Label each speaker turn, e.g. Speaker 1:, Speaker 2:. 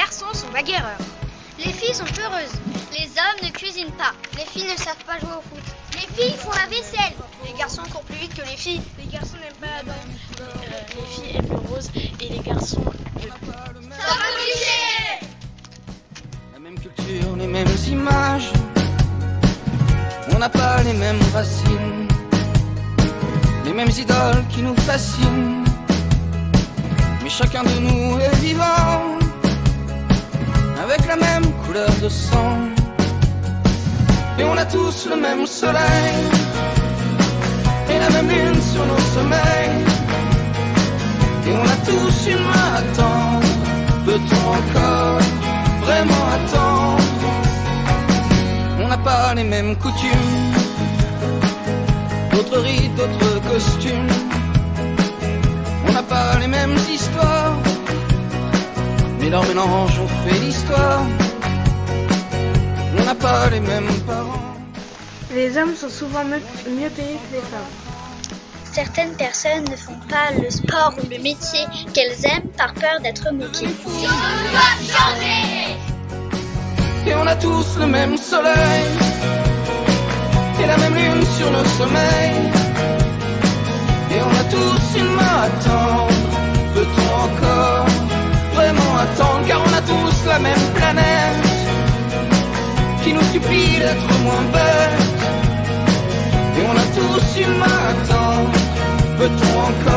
Speaker 1: garçons sont bagarreurs.
Speaker 2: Les filles sont peureuses. Les hommes ne cuisinent pas. Les filles ne savent pas jouer au foot. Les filles font la vaisselle.
Speaker 1: Les garçons courent plus vite que les filles.
Speaker 3: Les garçons n'aiment pas la danse. Euh, les filles aiment le rose et les garçons le bleu.
Speaker 2: Ça va cliché
Speaker 4: La même culture, les mêmes images. On n'a pas les mêmes racines. Les mêmes idoles qui nous fascinent. Mais chacun de nous est vivant. Avec la même couleur de sang. Et on a tous le même soleil. Et la même lune sur nos sommeils. Et on a tous une main à tendre. Peut-on encore vraiment attendre? On n'a pas les mêmes coutumes. D'autres rites, d'autres costumes. On n'a pas les mêmes histoires. Leur mélange on fait l'histoire. On n'a pas les mêmes parents.
Speaker 3: Les hommes sont souvent mieux, mieux payés que les femmes.
Speaker 2: Certaines personnes ne font pas le sport ou le métier qu'elles aiment par peur d'être moquées.
Speaker 4: Et on a tous le même soleil Et la même lune sur nos sommeils d'être moins bêtes Et on a tous une main Peut-on encore